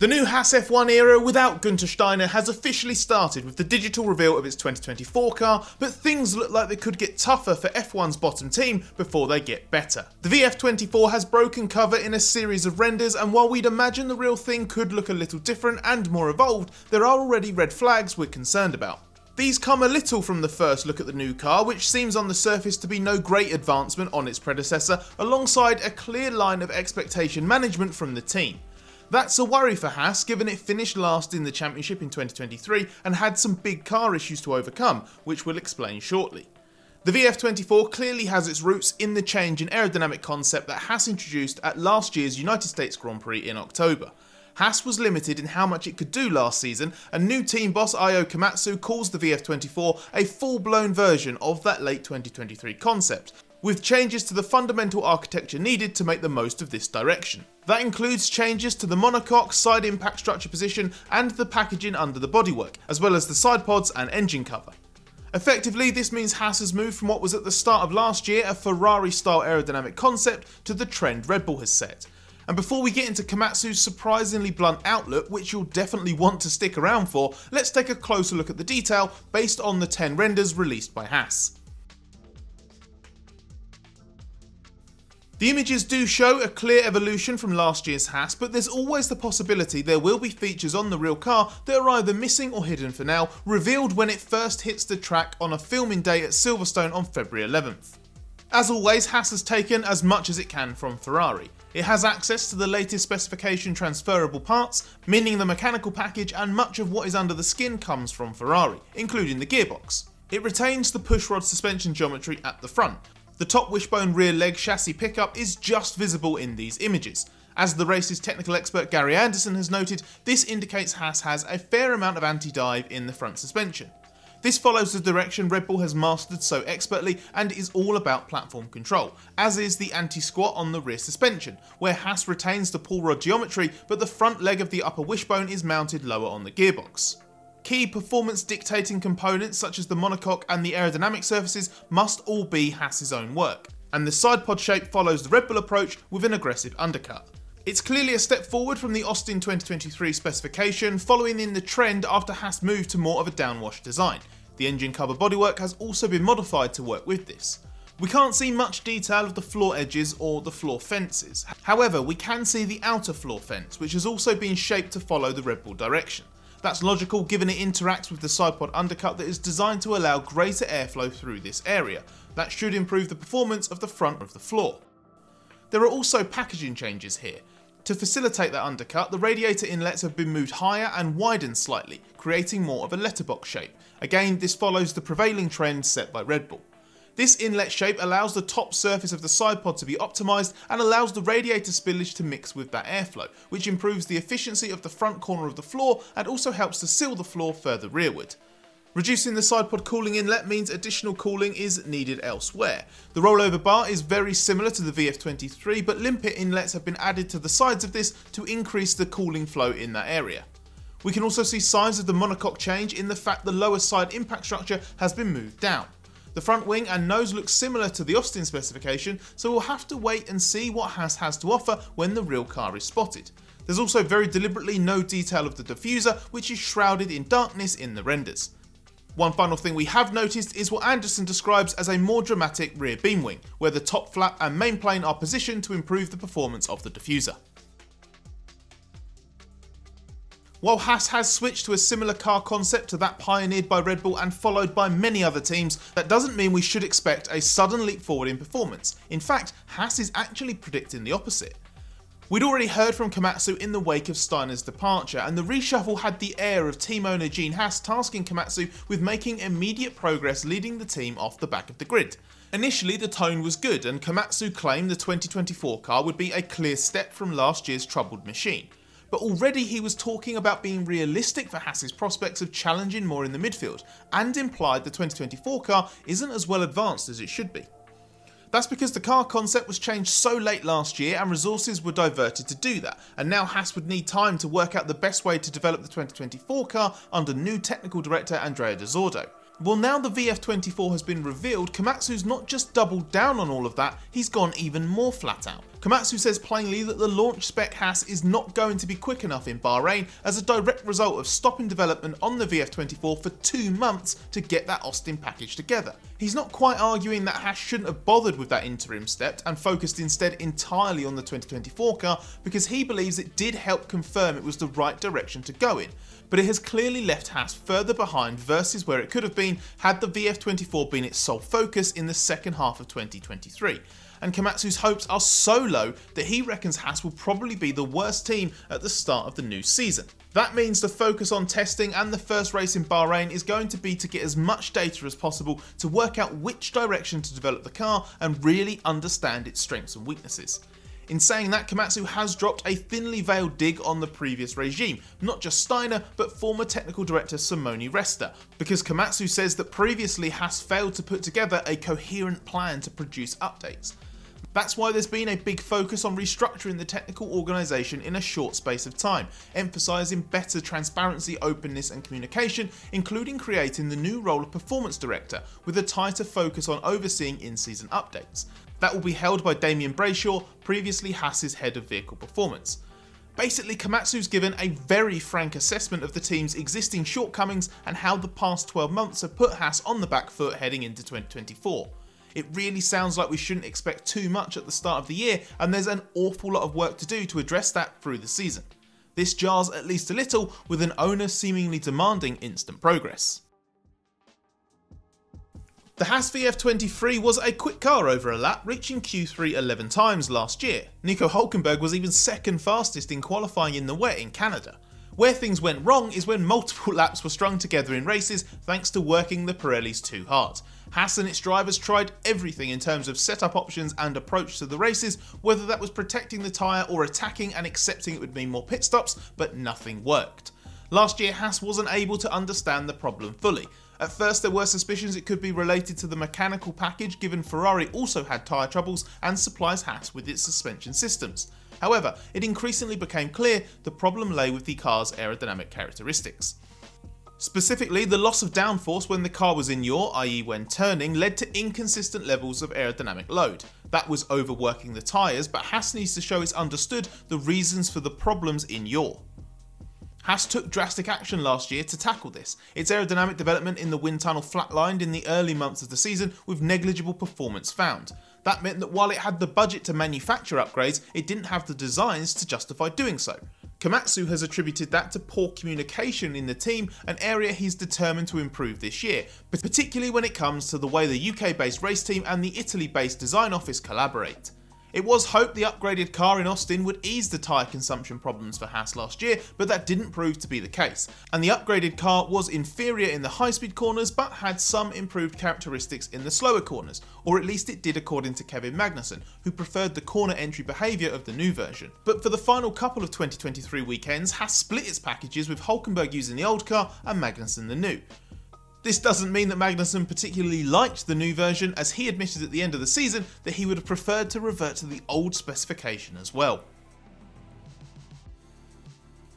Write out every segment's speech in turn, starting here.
The new Haas F1 era without Guenther Steiner has officially started with the digital reveal of its 2024 car, but things look like they could get tougher for F1's bottom team before they get better. The VF24 has broken cover in a series of renders, and while we'd imagine the real thing could look a little different and more evolved, there are already red flags we're concerned about. These come a little from the first look at the new car, which seems on the surface to be no great advancement on its predecessor, alongside a clear line of expectation management from the team. That's a worry for Haas given it finished last in the championship in 2023 and had some big car issues to overcome, which we'll explain shortly. The VF24 clearly has its roots in the change in aerodynamic concept that Haas introduced at last year's United States Grand Prix in October. Haas was limited in how much it could do last season, and new team boss Ayao Komatsu calls the VF24 a full blown version of that late 2023 concept, with changes to the fundamental architecture needed to make the most of this direction. That includes changes to the monocoque, side impact structure position, and the packaging under the bodywork, as well as the side pods and engine cover. Effectively, this means Haas has moved from what was at the start of last year a Ferrari style aerodynamic concept to the trend Red Bull has set. And before we get into Komatsu's surprisingly blunt outlook, which you'll definitely want to stick around for, let's take a closer look at the detail based on the 10 renders released by Haas. The images do show a clear evolution from last year's Haas, but there's always the possibility there will be features on the real car that are either missing or hidden for now, revealed when it first hits the track on a filming day at Silverstone on February 11th. As always, Haas has taken as much as it can from Ferrari. It has access to the latest specification transferable parts, meaning the mechanical package and much of what is under the skin comes from Ferrari, including the gearbox. It retains the pushrod suspension geometry at the front, the top wishbone rear leg chassis pickup is just visible in these images. As the race's technical expert Gary Anderson has noted, this indicates Haas has a fair amount of anti-dive in the front suspension. This follows the direction Red Bull has mastered so expertly and is all about platform control, as is the anti-squat on the rear suspension, where Haas retains the pull rod geometry but the front leg of the upper wishbone is mounted lower on the gearbox. Key performance dictating components such as the monocoque and the aerodynamic surfaces must all be Haas's own work, and the side pod shape follows the Red Bull approach with an aggressive undercut. It's clearly a step forward from the Austin 2023 specification, following in the trend after Haas moved to more of a downwash design. The engine cover bodywork has also been modified to work with this. We can't see much detail of the floor edges or the floor fences. However, we can see the outer floor fence, which has also been shaped to follow the Red Bull direction. That's logical given it interacts with the side pod undercut that is designed to allow greater airflow through this area. That should improve the performance of the front of the floor. There are also packaging changes here. To facilitate that undercut, the radiator inlets have been moved higher and widened slightly, creating more of a letterbox shape. Again, this follows the prevailing trend set by Red Bull. This inlet shape allows the top surface of the side pod to be optimised and allows the radiator spillage to mix with that airflow, which improves the efficiency of the front corner of the floor and also helps to seal the floor further rearward. Reducing the side pod cooling inlet means additional cooling is needed elsewhere. The rollover bar is very similar to the VF23 but limpet inlets have been added to the sides of this to increase the cooling flow in that area. We can also see signs of the monocoque change in the fact the lower side impact structure has been moved down. The front wing and nose look similar to the Austin specification, so we'll have to wait and see what Haas has to offer when the real car is spotted. There's also very deliberately no detail of the diffuser, which is shrouded in darkness in the renders. One final thing we have noticed is what Anderson describes as a more dramatic rear beam wing, where the top flap and main plane are positioned to improve the performance of the diffuser. While Haas has switched to a similar car concept to that pioneered by Red Bull and followed by many other teams, that doesn't mean we should expect a sudden leap forward in performance. In fact, Haas is actually predicting the opposite. We'd already heard from Komatsu in the wake of Steiner's departure, and the reshuffle had the air of team owner Gene Haas tasking Komatsu with making immediate progress leading the team off the back of the grid. Initially, the tone was good, and Komatsu claimed the 2024 car would be a clear step from last year's troubled machine but already he was talking about being realistic for Haas's prospects of challenging more in the midfield, and implied the 2024 car isn't as well advanced as it should be. That's because the car concept was changed so late last year and resources were diverted to do that, and now Haas would need time to work out the best way to develop the 2024 car under new technical director Andrea De Zordo. Well now the VF24 has been revealed, Komatsu's not just doubled down on all of that, he's gone even more flat out. Komatsu says plainly that the launch spec Haas is not going to be quick enough in Bahrain as a direct result of stopping development on the VF24 for two months to get that Austin package together. He's not quite arguing that Haas shouldn't have bothered with that interim step and focused instead entirely on the 2024 car because he believes it did help confirm it was the right direction to go in, but it has clearly left Haas further behind versus where it could have been had the VF24 been its sole focus in the second half of 2023 and Komatsu's hopes are so low that he reckons Haas will probably be the worst team at the start of the new season. That means the focus on testing and the first race in Bahrain is going to be to get as much data as possible to work out which direction to develop the car and really understand its strengths and weaknesses. In saying that, Komatsu has dropped a thinly veiled dig on the previous regime, not just Steiner, but former technical director Simone Resta, because Komatsu says that previously has failed to put together a coherent plan to produce updates. That's why there's been a big focus on restructuring the technical organisation in a short space of time, emphasising better transparency, openness and communication, including creating the new role of performance director with a tighter focus on overseeing in-season updates. That will be held by Damien Brayshaw, previously Haas's head of vehicle performance. Basically, Komatsu's given a very frank assessment of the team's existing shortcomings and how the past 12 months have put Haas on the back foot heading into 2024. It really sounds like we shouldn't expect too much at the start of the year, and there's an awful lot of work to do to address that through the season. This jars at least a little, with an owner seemingly demanding instant progress. The Haas VF23 was a quick car over a lap, reaching Q3 11 times last year. Nico Hulkenberg was even second fastest in qualifying in the wet in Canada. Where things went wrong is when multiple laps were strung together in races thanks to working the Pirellis too hard. Haas and its drivers tried everything in terms of setup options and approach to the races, whether that was protecting the tyre or attacking and accepting it would mean more pit stops, but nothing worked. Last year Haas wasn't able to understand the problem fully. At first there were suspicions it could be related to the mechanical package given Ferrari also had tyre troubles and supplies Haas with its suspension systems. However, it increasingly became clear the problem lay with the car's aerodynamic characteristics. Specifically, the loss of downforce when the car was in yaw, i.e. when turning, led to inconsistent levels of aerodynamic load. That was overworking the tyres, but Haas needs to show it's understood the reasons for the problems in yaw. Haas took drastic action last year to tackle this. Its aerodynamic development in the wind tunnel flatlined in the early months of the season with negligible performance found. That meant that while it had the budget to manufacture upgrades, it didn't have the designs to justify doing so. Komatsu has attributed that to poor communication in the team, an area he's determined to improve this year, but particularly when it comes to the way the UK based race team and the Italy based design office collaborate. It was hoped the upgraded car in Austin would ease the tyre consumption problems for Haas last year, but that didn't prove to be the case, and the upgraded car was inferior in the high speed corners but had some improved characteristics in the slower corners, or at least it did according to Kevin Magnussen, who preferred the corner entry behaviour of the new version. But for the final couple of 2023 weekends, Haas split its packages with Hulkenberg using the old car and Magnussen the new. This doesn't mean that Magnussen particularly liked the new version, as he admitted at the end of the season that he would have preferred to revert to the old specification as well.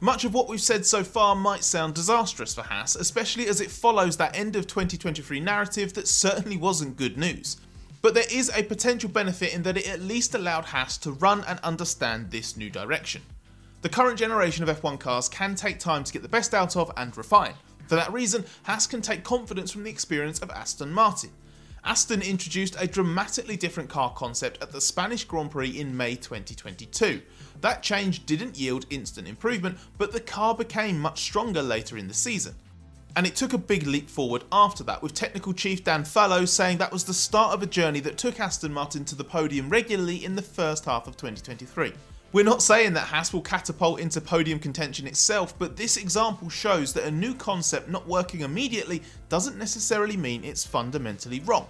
Much of what we've said so far might sound disastrous for Haas, especially as it follows that end of 2023 narrative that certainly wasn't good news. But there is a potential benefit in that it at least allowed Haas to run and understand this new direction. The current generation of F1 cars can take time to get the best out of and refine, for that reason, Haas can take confidence from the experience of Aston Martin. Aston introduced a dramatically different car concept at the Spanish Grand Prix in May 2022. That change didn't yield instant improvement, but the car became much stronger later in the season. And it took a big leap forward after that, with technical chief Dan Fallows saying that was the start of a journey that took Aston Martin to the podium regularly in the first half of 2023. We're not saying that Haas will catapult into podium contention itself, but this example shows that a new concept not working immediately doesn't necessarily mean it's fundamentally wrong.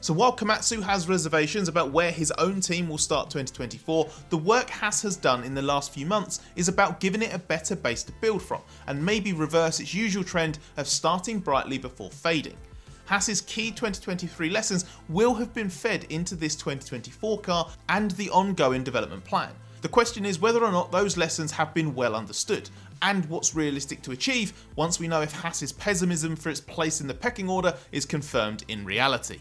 So while Komatsu has reservations about where his own team will start 2024, the work Haas has done in the last few months is about giving it a better base to build from, and maybe reverse its usual trend of starting brightly before fading. Haas's key 2023 lessons will have been fed into this 2024 car and the ongoing development plan. The question is whether or not those lessons have been well understood, and what's realistic to achieve once we know if Haas's pessimism for its place in the pecking order is confirmed in reality.